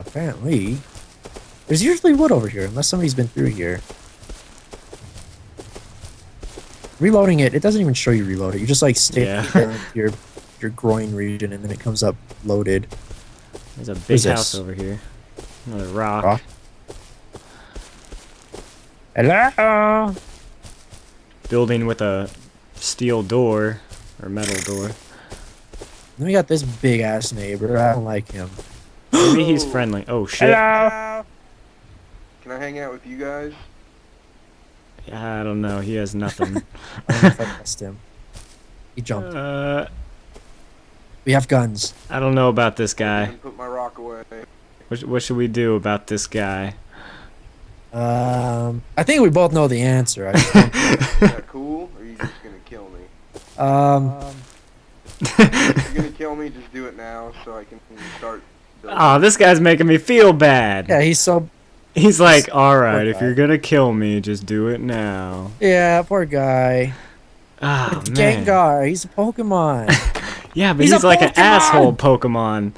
Apparently. There's usually wood over here, unless somebody's been through here. Reloading it, it doesn't even show you reload it. You just like stay Yeah. your your groin region and then it comes up loaded. There's a big house over here. Another rock. Rock? Hello. Building with a steel door or metal door. Then we got this big ass neighbor. I don't like him. Maybe he's friendly. Oh shit. Hello. Can I hang out with you guys? I don't know. He has nothing. I don't know if I trust him. He jumped. uh, We have guns. I don't know about this guy. gonna put my rock away. What, what should we do about this guy? Um, I think we both know the answer. I Is that cool? Or are you just gonna kill me? um, If you're gonna kill me, just do it now so I can start building. Oh, this guy's making me feel bad. yeah, he's so He's like, all right, if you're gonna kill me, just do it now. yeah, poor guy. Oh It's man. Gengar. He's a Pokemon. Yeah, but He's he's, like an asshole Pokemon.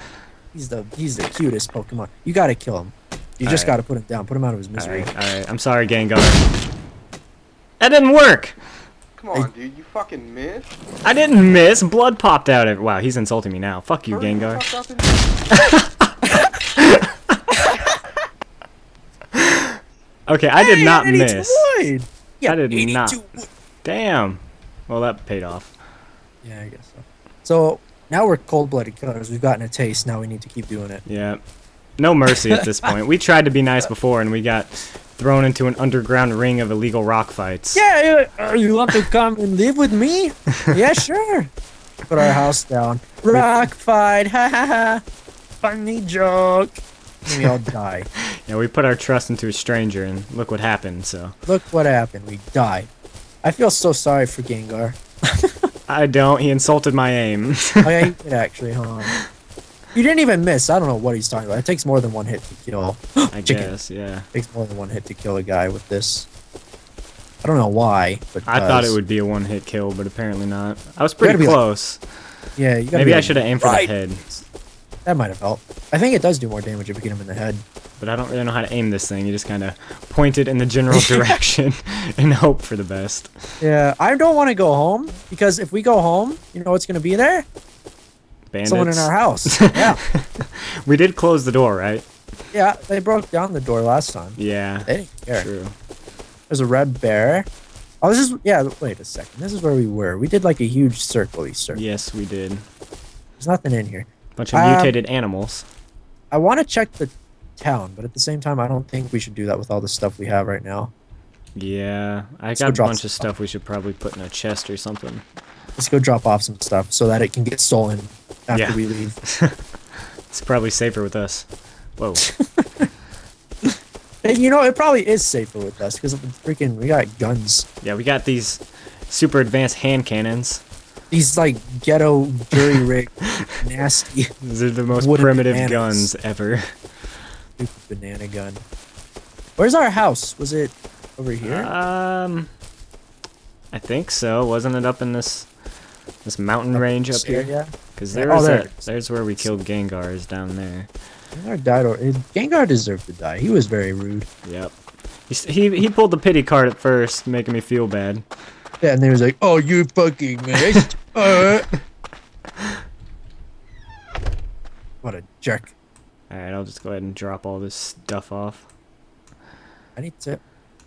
he's the he's the cutest Pokemon. You gotta kill him. You just Alright. gotta put him down. Put him out of his misery. right, all right. I'm sorry, Gengar. That didn't work. Come on, dude. You fucking missed. I didn't miss. Blood popped out. Of, wow, he's insulting me now. Fuck you, Hurry Gengar. fuck up and- Okay, I did Hey, not miss. wood! Yeah, I did not. wood. Damn. Well, that paid off. Yeah, I guess so. So now we're cold-blooded killers. We've gotten a taste. Now we need to keep doing it. Yeah. No mercy at this point. We tried to be nice before, and we got thrown into an underground ring of illegal rock fights. Yeah, you, uh, you want to come and live with me? yeah, sure. Put our house down. Rock fight. Ha ha ha. Funny joke. And we all die. Yeah, we put our trust into a stranger, and look what happened. So Look what happened. We died. I feel so sorry for Gengar. I don't. He insulted my aim. Oh yeah, he did actually, huh? You didn't even miss. I don't know what he's talking about. It takes more than one hit to kill. I Chicken. guess. Yeah. It takes more than one hit to kill a guy with this. I don't know why, but I thought it would be a one-hit kill, but apparently not. I was pretty be like- close. Yeah, you gotta Maybe I should have aimed for right. the head, That might have helped. I think it does do more damage if you get him in the head. but I don't really know how to aim this thing. You just kind of point it in the general direction and hope for the best. Yeah, I don't want to go home because if we go home, you know what's gonna be there? Bandits. Someone in our house. yeah, we did close the door, right? yeah. They broke down the door last time. Yeah. They didn't care. True. There's a red bear. Oh, this is yeah. Wait a second. This is where we were. We did like a huge circle circle. Yes, we did. There's nothing in here. Bunch of Um, mutated animals. I want to check the town, but at the same time, I don't think we should do that with all the stuff we have right now. Yeah, I Let's go got a bunch of stuff we should probably put in a chest or something. Let's go drop off some stuff so that it can get stolen after Yeah. we leave. It's probably safer with us. Whoa. And you know, it probably is safer with us because freaking we got guns. yeah, we got these super advanced hand cannons. These like ghetto jury rig, nasty These are the most primitive bananas. guns ever. stupid banana gun. Where's our house? Was it over here? Um, I think so. Wasn't it up in this this mountain range up here? Yeah. Because Yeah, there oh, there a, there's where we killed Gengar is down there. Gengar died. Or Gengar deserved to die. He was very rude. Yep. He, he he pulled the pity card at first, making me feel bad. Yeah, and he was like, "Oh, you fucking missed." uh. What a jerk! All right, I'll just go ahead and drop all this stuff off. I need to.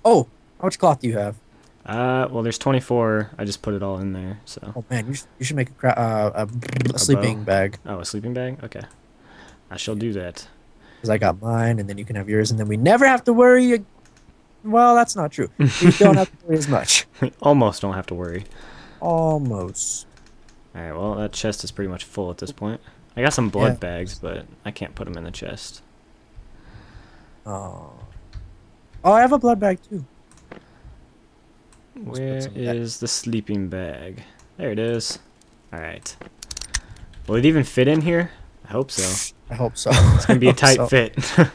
Oh, how much cloth do you have? Uh, well, there's 24. I just put it all in there. So, Oh man, you should, you should make a, cra- uh, a, a sleeping bow? bag oh, a sleeping bag. Okay, I shall do that. because I got mine, and then you can have yours, and then we never have to worry. Well, that's not true. We don't have to worry as much. We almost don't have to worry. Almost. All right, well, that chest is pretty much full at this point. I got some blood Yeah. bags, but I can't put them in the chest. Oh. Oh, I have a blood bag too. Put Where some the sleeping bag? There it is. All right. Will it even fit in here? I hope so. I hope so. It's gonna be a tight fit.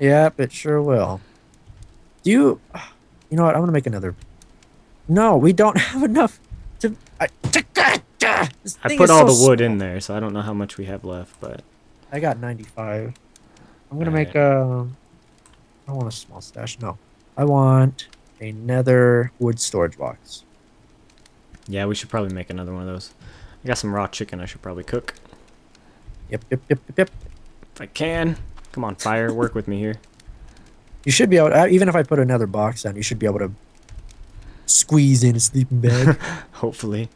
Yep, it sure will. Do you? You know what? I'm gonna make another. No, we don't have enough to. I, this I thing put all so the wood small. in there, so I don't know how much we have left, but I got 95. I'm gonna make a. I want a small stash. No, I want a nether wood storage box. Yeah, we should probably make another one of those. I got some raw chicken I should probably cook. Yep, yep, yep, yep, yep. If I can. Come on, fire, work with me here. You should be able. To, even if I put another box down, you should be able to squeeze in a sleeping bag. Hopefully.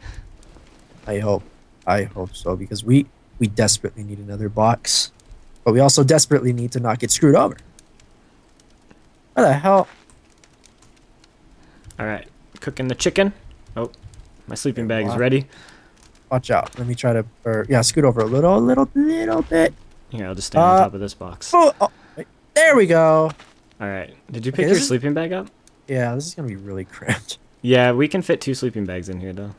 I hope. I hope so because we we desperately need another box, but we also desperately need to not get screwed over. What the hell? Alright, cooking the chicken. Oh, my sleeping bag is ready. Watch out. Let me try to. Or yeah, scoot over a little, little, little bit. Here, I'll just stay on Uh, top of this box. Oh, oh, there we go. Alright, did you pick this your is- sleeping bag up? Yeah, this is gonna be really cramped. Yeah, we can fit two sleeping bags in here, though.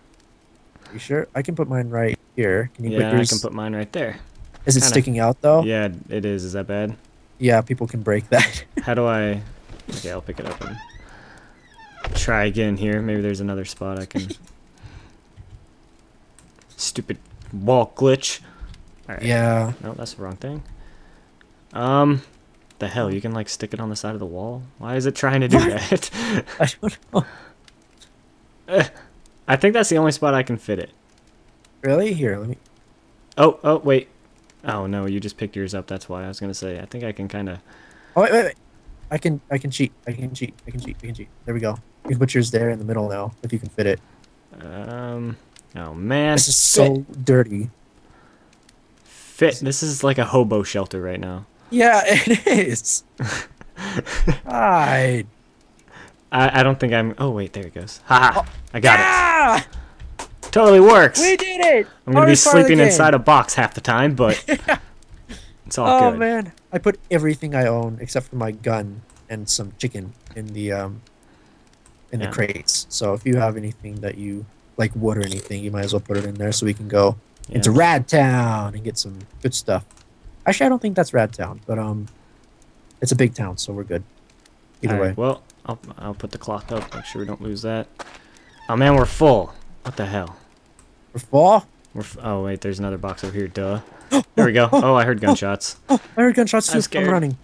You sure? I can put mine right here. Can you Yeah, put I can put mine right there. is it kinda- sticking out though? Yeah, it is. Is that bad? Yeah, people can break that. How do I... Okay, I'll pick it up and try again here. Maybe there's another spot I can... Stupid wall glitch. Yeah. No, that's the wrong thing. Um, the hell? You can like stick it on the side of the wall? Why is it trying to do that? I don't know. I think that's the only spot I can fit it. Really? Here, let me. Oh, oh, wait. Oh no, you just picked yours up. That's why I was gonna say. I think I can kind of. Oh wait, wait, wait. I can, I can cheat. I can cheat. I can cheat. I can cheat. There we go. You can put yours there in the middle now, if you can fit it. Um. Oh man. This is so dirty. fit. This is like a hobo shelter right now. Yeah, it is. I, I don't think I'm. Oh wait, there it goes. Ha Oh, I got yeah! it. Totally works. We did it. I'm gonna be Hardest part of the sleeping inside a box half the time, but it's all Oh good. man, I put everything I own except for my gun and some chicken in the um in Yeah. the crates. So if you have anything that you like wood or anything, you might as well put it in there so we can go Yeah. into Rad Town and get some good stuff. Actually, I don't think that's Rad Town, but um, it's a big town, so we're good. Either way, Well, I'll I'll put the clock up. Make sure we don't lose that. Oh man, we're full. What the hell? we're full. We're f- oh wait, there's another box over here. Duh. There we go. Oh, I heard gunshots. Oh, I heard gunshots I'm too. I'm running.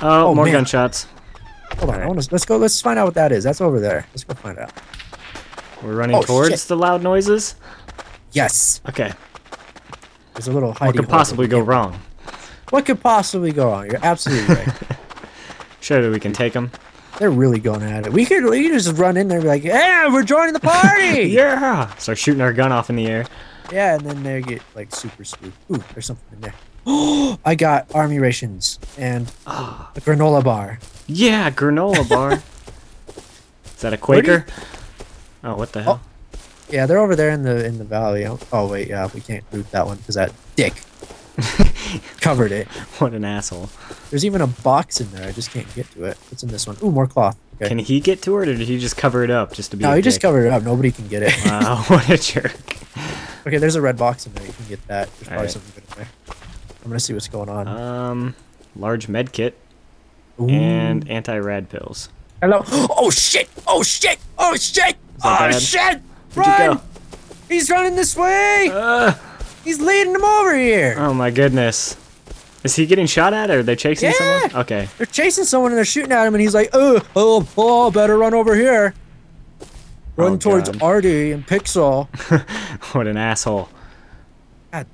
Oh, Oh, more man. gunshots. Hold on, I want to. Let's go. Let's find out what that is. That's over there. Let's go find out. We're running Oh, towards shit. the loud noises. Yes, Okay. there's a little What could possibly go wrong? What could possibly go wrong? You're absolutely right. Sure that we can take them. They're really going at it. We could, we could just run in there and be like, "Yeah, we're joining the party!" Yeah. Start shooting our gun off in the air. Yeah, and then they get like super spooked. Ooh, there's something in there. Oh, I got army rations and Ah. a granola bar. Yeah, granola bar. Is that a Quaker? Oh, what the hell? Yeah, they're over there in the in the valley. Oh, oh, wait, yeah, we can't loot that one because that dick covered it. What an asshole. There's even a box in there. I just can't get to it. What's in this one? Ooh, more cloth. Okay. Can he get to it, or did he just cover it up just to be? no, he just covered it up. Nobody can get it. Wow, what a jerk. okay, there's a red box in there. You can get that. There's probably Alright. something good in there. I'm gonna see what's going on. Um, large med kit Ooh. and anti-rad pills. Hello. Oh shit! Oh shit! Oh shit! Oh bad? shit! Run! He's running this way! Uh, He's leading them over here. oh my goodness. Is he getting shot at, or are they chasing Yeah. someone? Okay. They're chasing someone and they're shooting at him, and he's like, "Oh, oh, oh! Better run over here. Run Oh, towards God. Ardy and Pixel." what an asshole. God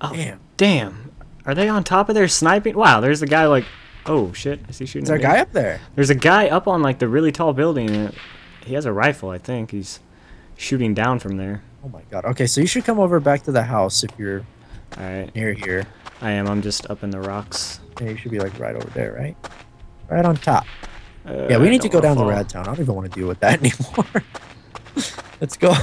Oh, Damn. damn. Are they on top of their sniping? Wow, there's a guy like. Oh shit! Is he shooting? Is there a guy up there? There's a guy up on like the really tall building. And he has a rifle, I think. He's shooting down from there. Oh my god. Okay, so you should come over back to the house if you're All right, near here. I am. I'm just up in the rocks. Yeah, you should be like right over there, right? Right on top. Uh, Yeah, we I need to go down to fall. Rad Town. I don't even want to deal with that anymore. Let's go.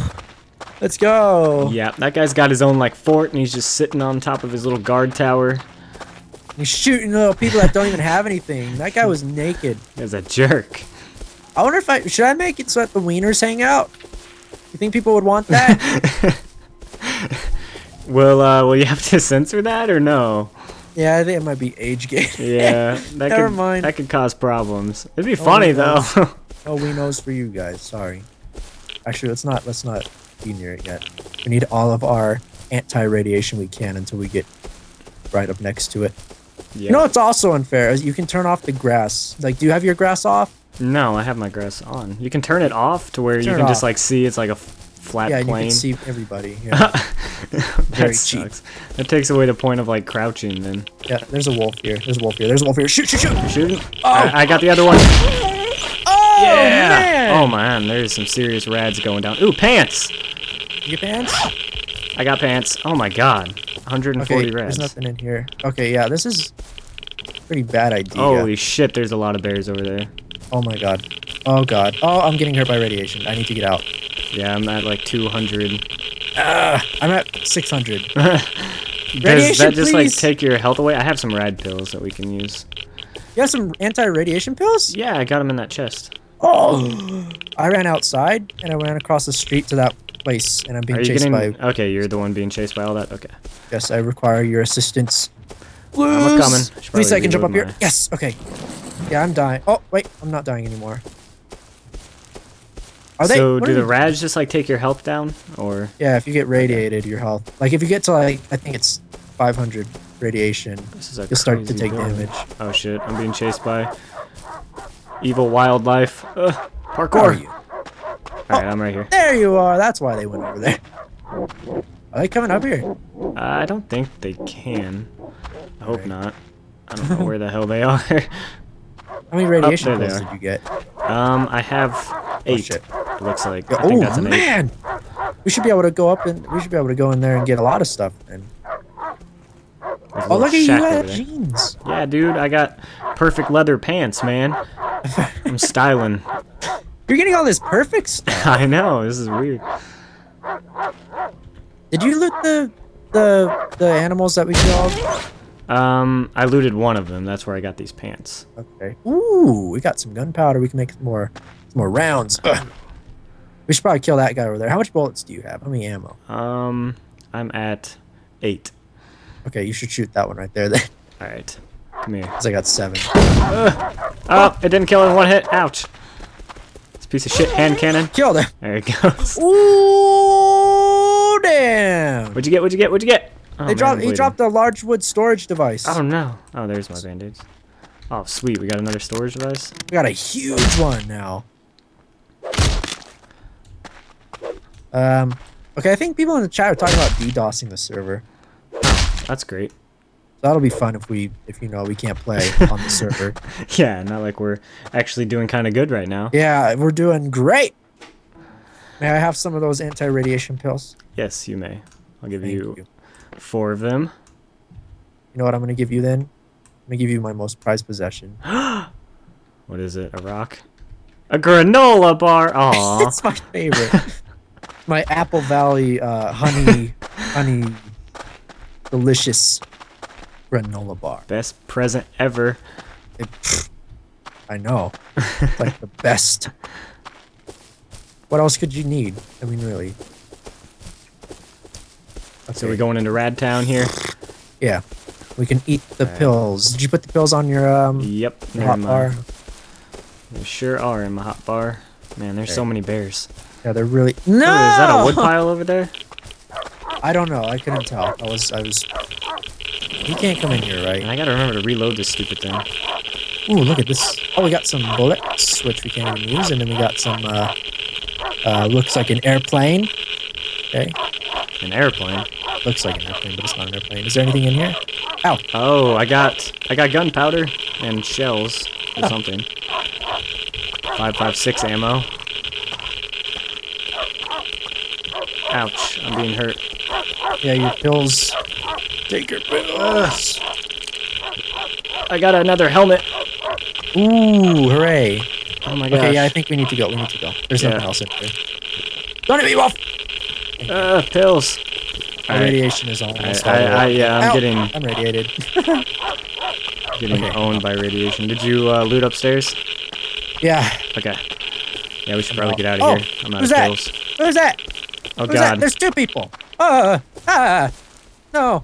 Let's go. Yeah, that guy's got his own like fort, and he's just sitting on top of his little guard tower. He's shooting little people that don't even have anything. That guy was naked. He's a jerk. I wonder if I should I make it so that the wieners hang out. You think people would want that? Will uh, will you have to censor that or no? yeah, I think it might be age gated. Yeah, that Never could mind. that could cause problems. It'd be Oh funny though. Oh, we knows for you guys. Sorry. Actually, let's not let's not be near it yet. We need all of our anti-radiation we can until we get right up next to it. Yeah. You know what's also unfair? You can turn off the grass. Like, do you have your grass off? no, I have my grass on. You can turn it off to where you Turn it can just like see it's like a flat yeah, and you can see everybody. Yeah. that very cheap. sucks. That takes away the point of like crouching. Then yeah, there's a wolf here. There's a wolf here. There's a wolf here. Shoot, shoot, shoot. shooting. Oh. I, I got the other one. Oh, yeah. man. Oh man, there's some serious rads going down. Ooh, pants. Your pants? I got pants. Oh my god, 140 Okay, rads. there's nothing in here. Okay, yeah, this is a pretty bad idea. Holy shit, there's a lot of bears over there. Oh my god. Oh god. Oh, I'm getting hurt by radiation. I need to get out. Yeah, I'm at like 200. Ah, I'm at 600. Does Radiation, that just like take your health away? I have some rad pills that we can use. You have some anti-radiation pills? Yeah, I got them in that chest. Oh! I ran outside and I ran across the street to that place and I'm being chased getting? by. Okay, you're the one being chased by all that. Okay, Yes, I require your assistance. I'm coming. Please, I can jump up reload here. Yes. Okay. Yeah, I'm dying. Oh wait, I'm not dying anymore. Are they? so do the they- rads just like take your health down, or Yeah, if you get radiated, your health. Like if you get to like, I think it's 500 radiation, this is a you'll start to take build. damage. Oh shit, I'm being chased by evil wildlife. Ugh, Where are parkour. you? Alright, I'm right here. There you are. That's why they went over there. Are they coming up here? I don't think they can. I hope Right. not. I don't know where the hell they are. How many radiation Oh, there they pills are. did you get? um, I have eight. Oh, shit. It looks like. Yeah, I think oh man, we should be able to go up and we should be able to go in there and get a lot of stuff. And oh, look at you, shack you over have there. jeans. Yeah, dude, I got perfect leather pants, man. I'm styling. You're getting all this perfect stuff. I know, this is weird. Did you loot the the the animals that we killed? Um, I looted one of them. That's where I got these pants. Okay. Ooh, we got some gunpowder. We can make more more rounds. Ugh. We should probably kill that guy over there. How much bullets do you have? How many ammo? Um, I'm at eight. Okay, you should shoot that one right there. Then, All right, come here. 'cause I got seven. Oh, it didn't kill in one hit. Ouch. This piece of shit hand cannon. Killed him. There it goes. Ooh, damn. What'd you get? What'd you get? What'd you get? Oh, They man, dropped. He dropped a large wood storage device. Oh no. Oh, there's my bandage. Oh, sweet. We got another storage device. We got a huge one now. Um. Okay, I think people in the chat are talking about DDoSing the server. That's great. That'll be fun if we, if you know, we can't play on the server. Yeah, not like we're actually doing kind of good right now. Yeah, we're doing great. May I have some of those anti-radiation pills? Yes, you may. I'll give Thank you you. four of them. You know what I'm gonna give you then? I'm gonna give you my most prized possession. What is it? A rock? A granola bar. Aw. it's my favorite. my Apple Valley uh, honey, honey, delicious granola bar. Best present ever. It, I know. Like the best. What else could you need? I mean, really. So we're going into Rad Town here. Yeah, we can eat the Alright. pills. Did you put the pills on your um Yep. your hot bar? They sure are in my hot bar. Man, there's so many bears. Yeah, they're really. No. Oh, is that a wood pile over there? I don't know. I couldn't tell. I was. I was. You can't come in here, And right? I gotta remember to reload this stupid thing. Ooh, look at this. Oh, we got some bullets, which we can't even use, and then we got some. Uh, uh, looks like an airplane. Okay, An airplane. looks like an airplane, but it's not an airplane. Is there anything in here? Ow! Oh, I got I got gunpowder and shells or something. Five five six ammo. Ouch! I'm being hurt. Yeah, your pills. Take your pills. I got another helmet. Ooh, hooray! Oh my god. Okay, yeah, I think we need to go. We need to go. There's nothing else in here. Don't hit me, Wolf! Uh, pills. My Alright. radiation is I, almost all I, I, over. yeah, I'm Ow, getting I'm radiated. getting Okay. owned by radiation. Did you uh, loot upstairs? yeah. Okay. Yeah, we should probably get out of Oh, here. I'm out who's of that? pills. Who's that? Oh Who's that? god. There's two people. Uh, ah, no.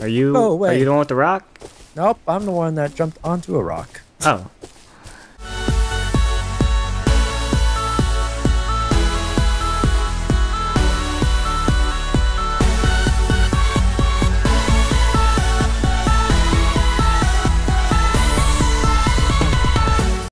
Are you are you the one with the rock? Nope, I'm the one that jumped onto a rock. Oh.